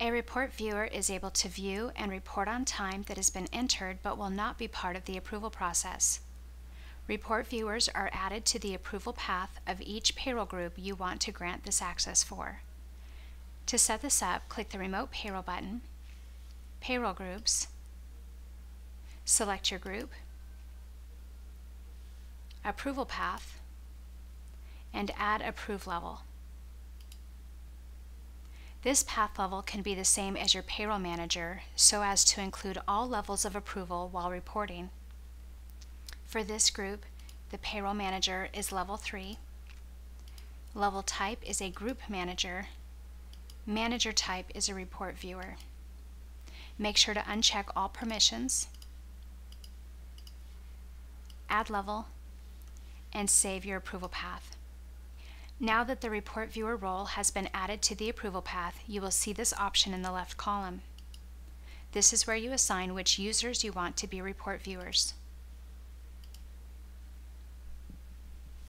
A report viewer is able to view and report on time that has been entered but will not be part of the approval process. Report viewers are added to the approval path of each payroll group you want to grant this access for. To set this up, click the Remote Payroll button, Payroll Groups, select your group, Approval Path, and add Approve Level. This path level can be the same as your payroll manager so as to include all levels of approval while reporting. For this group, the payroll manager is level 3. Level type is a group manager. Manager type is a report viewer. Make sure to uncheck all permissions, add level, and save your approval path. Now that the report viewer role has been added to the approval path, you will see this option in the left column. This is where you assign which users you want to be report viewers.